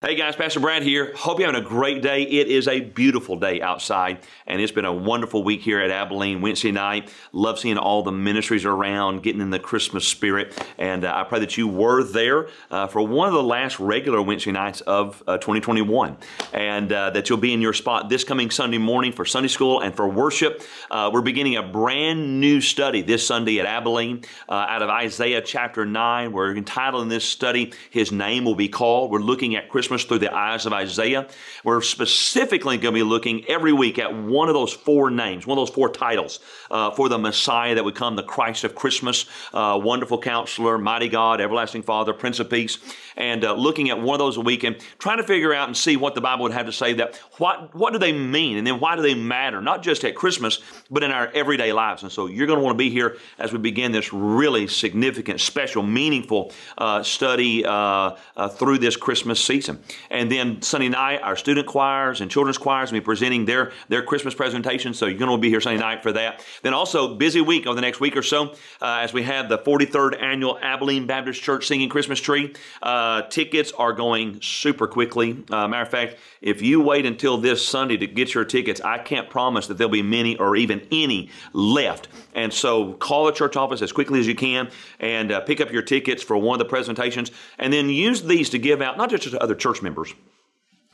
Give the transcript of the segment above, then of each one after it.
Hey guys, Pastor Brad here. Hope you're having a great day. It is a beautiful day outside, and it's been a wonderful week here at Abilene Wednesday night. Love seeing all the ministries around, getting in the Christmas spirit, and uh, I pray that you were there uh, for one of the last regular Wednesday nights of uh, 2021, and uh, that you'll be in your spot this coming Sunday morning for Sunday school and for worship. Uh, we're beginning a brand new study this Sunday at Abilene uh, out of Isaiah chapter 9. We're entitling this study, His Name Will Be Called. We're looking at Christmas Christmas through the eyes of Isaiah. We're specifically going to be looking every week at one of those four names, one of those four titles uh, for the Messiah that would come, the Christ of Christmas, uh, Wonderful Counselor, Mighty God, Everlasting Father, Prince of Peace, and uh, looking at one of those a week and trying to figure out and see what the Bible would have to say that what, what do they mean and then why do they matter, not just at Christmas, but in our everyday lives. And so you're going to want to be here as we begin this really significant, special, meaningful uh, study uh, uh, through this Christmas season. And then Sunday night, our student choirs and children's choirs will be presenting their, their Christmas presentation. So you're going to be here Sunday night for that. Then also, busy week over the next week or so uh, as we have the 43rd annual Abilene Baptist Church Singing Christmas Tree. Uh, tickets are going super quickly. Uh, matter of fact, if you wait until this Sunday to get your tickets, I can't promise that there'll be many or even any left. And so call the church office as quickly as you can and uh, pick up your tickets for one of the presentations and then use these to give out, not just to other church church members.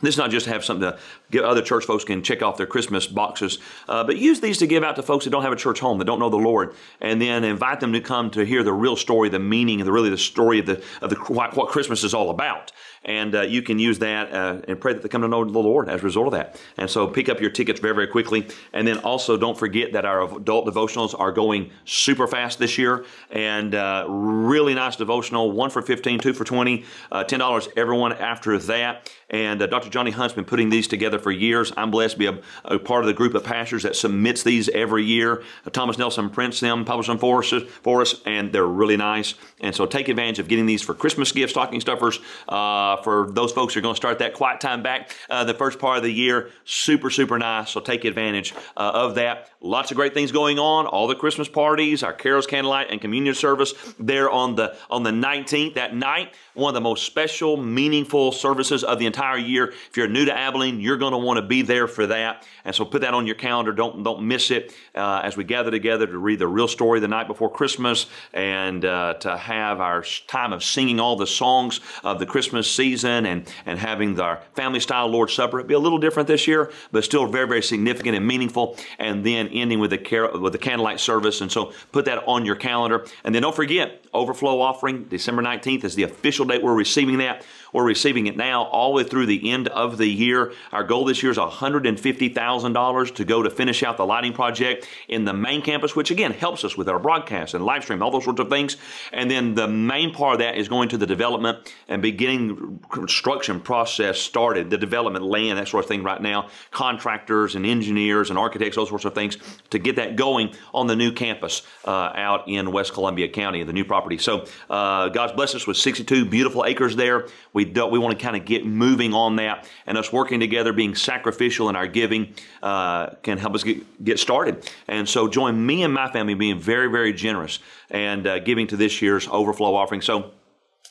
This is not just to have something to other church folks can check off their Christmas boxes, uh, but use these to give out to folks that don't have a church home, that don't know the Lord, and then invite them to come to hear the real story, the meaning, and the really the story of the of the what, what Christmas is all about and uh, you can use that uh, and pray that they come to know the Lord as a result of that. And so pick up your tickets very, very quickly. And then also don't forget that our adult devotionals are going super fast this year and uh, really nice devotional, one for 15, two for 20, uh, $10 everyone after that. And uh, Dr. Johnny Hunt's been putting these together for years. I'm blessed to be a, a part of the group of pastors that submits these every year. Uh, Thomas Nelson prints them, publishes them for us, for us, and they're really nice. And so take advantage of getting these for Christmas gifts, stocking stuffers, uh, for those folks who are going to start that quiet time back uh, the first part of the year. Super, super nice. So take advantage uh, of that. Lots of great things going on. All the Christmas parties, our carols, candlelight, and communion service there on the on the 19th. That night, one of the most special, meaningful services of the entire year. If you're new to Abilene, you're going to want to be there for that. And so put that on your calendar. Don't don't miss it uh, as we gather together to read the real story the night before Christmas and uh, to have our time of singing all the songs of the Christmas season and, and having our family style Lord's Supper. It'll be a little different this year, but still very, very significant and meaningful. And then ending with the, car- with the candlelight service. And so put that on your calendar. And then don't forget, overflow offering, December 19th is the official date we're receiving that. We're receiving it now all the way through the end of the year. Our goal this year is $150,000 to go to finish out the lighting project in the main campus, which again helps us with our broadcast and live stream, all those sorts of things. And then the main part of that is going to the development and beginning construction process started, the development land, that sort of thing right now, contractors and engineers and architects, those sorts of things to get that going on the new campus uh, out in West Columbia County, the new property. So uh, God's blessed us with 62 beautiful acres there. We we we want to kind of get moving on that, and us working together, being sacrificial in our giving, uh, can help us get, get started. And so, join me and my family being very, very generous and uh, giving to this year's overflow offering. So,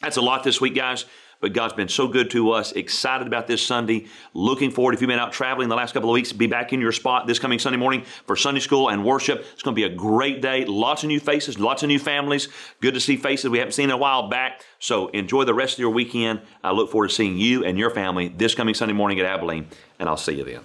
that's a lot this week, guys. But God's been so good to us. Excited about this Sunday. Looking forward, if you've been out traveling the last couple of weeks, be back in your spot this coming Sunday morning for Sunday school and worship. It's going to be a great day. Lots of new faces, lots of new families. Good to see faces we haven't seen in a while back. So enjoy the rest of your weekend. I look forward to seeing you and your family this coming Sunday morning at Abilene, and I'll see you then.